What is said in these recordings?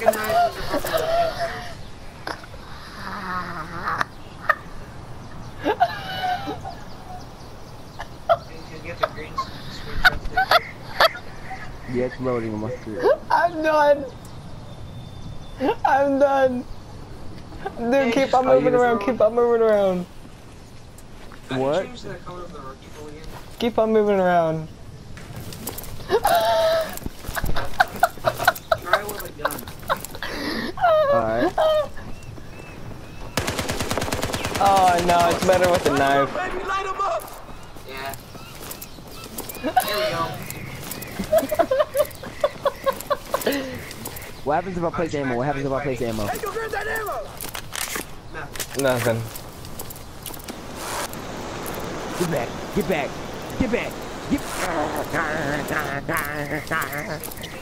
fucking knives are fucking Can you get the green switch up there? Yeah, it's loading on my screen. I'm done. I'm done. Dude, keep on moving around. Keep on moving around. How do you What? change the color of the rifle again? Keep on moving around. Try with a gun. Alright. Oh no, it's better with a knife. Yeah. There we go. What happens if I place ammo? What happens if I place ammo? Nothing. Nothing. Get back! Get back! Get back! Get Don't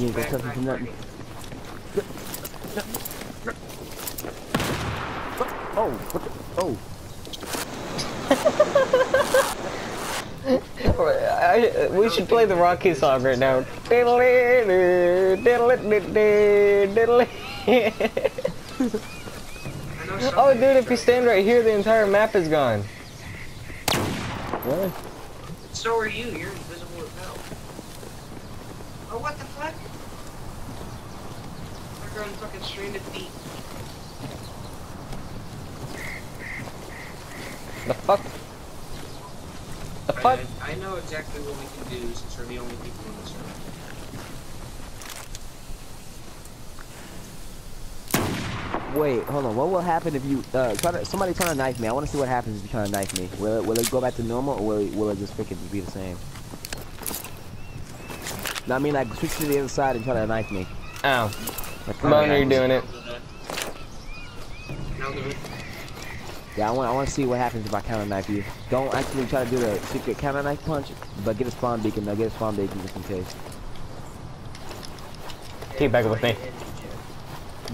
touch me. You ain't gonna touch me for nothing. Oh, what the? Oh. I, we should play the Rocky song right now. Diddly. I know Oh, dude, if you stand right here, the entire map is gone. What? So are you. You're invisible as hell. Oh, what the fuck? We're going fucking stranded feet. The fuck? The fuck? I, I know exactly what we can do since we're the only people in this room. Wait, hold on. What will happen if you uh try to somebody try to knife me? I want to see what happens if you try to knife me. Will it will it go back to normal or will it, will it just freaking be the same? No, I mean like switch to the other side and try to knife me. Ow. Like, Boner, you're doing it. Now do it. Yeah, I want I want to see what happens if I counter knife you. Don't actually try to do the secret counter knife punch, but get a spawn beacon. Now get a spawn beacon just in case. Keep back with me.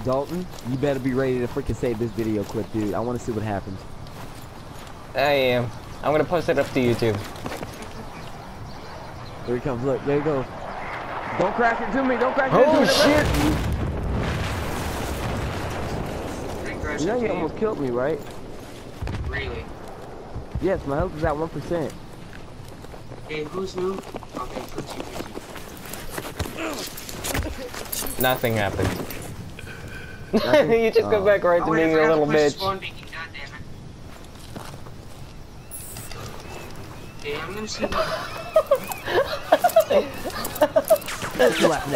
Dalton, you better be ready to freaking save this video quick, dude. I want to see what happens. I am. I'm gonna post it up to YouTube. There he comes. Look, there you go. Don't crash into me. Don't crash Oh into me. shit! Green crash You know you almost killed me, right? Really? Yes, my health is at one percent. Hey, who's new? Okay, let's. Nothing happened. you just go Oh. back right Oh, to being a forgot to little bitch. spawn beacon, God damn it. Okay, I'm gonna see what... What you laughing?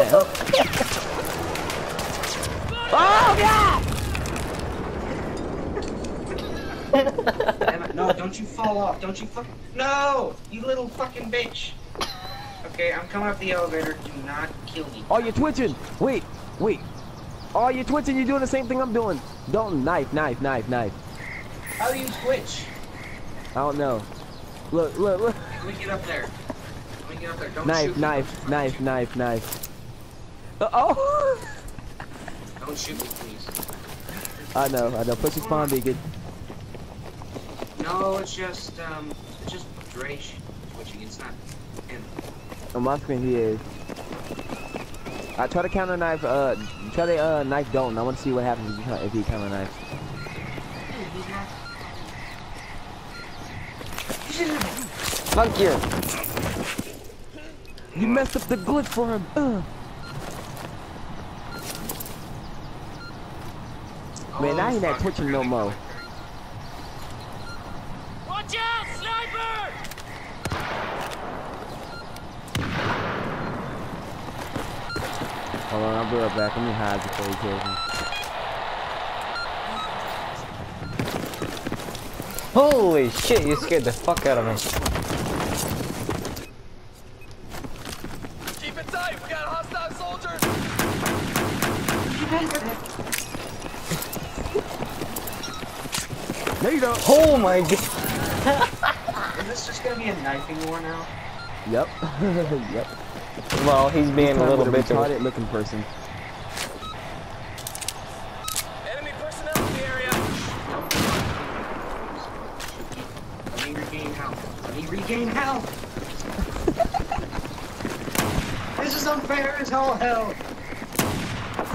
Oh god! Damn it, No, don't you fall off. Don't you fuck... No! You little fucking bitch. Okay, I'm coming up the elevator. Do not kill me. Oh, you're twitching. Wait, wait. Oh, you're twitching. You're doing the same thing I'm doing. Don't knife, knife, knife, knife. How do you twitch? I don't know. Look, look, look. Let me get up there. Let up there. Don't Knife, knife, knife, knife, knife. Uh, oh! Don't shoot me, please. I know, I know. Push the spawn beacon. No, it's just, um, it's just Dre sh- twitching. It's not him. On my screen, he is. I try to counter knife. Uh, try to uh knife Dalton. I want to see what happens if you counter knife. Fuck you. You messed up the glitch for him. Ugh. Man, he not fuck, twitching no more. Watch out, sniper! Hold on, I'll be right back. Let me hide before he kills me. Holy shit, you scared the fuck out of me. Keep we got hostile soldiers! No. Oh my god. Is this just gonna be a knifing war now? Yep. yep. Well, he's being a Playing little with bitch. retarded looking person. Enemy personnel in the area! Let me regain regain health. Let me regain health. this is unfair as all hell.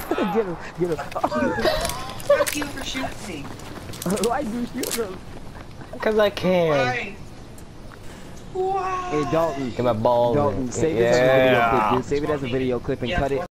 get him, get him. Fuck you for shooting me. Why do you shoot him? Because I can. Why? Why? Hey Dalton, Get my balls Dalton, in. save it as a video clip, dude. Save it as a video clip and Yeah, cut it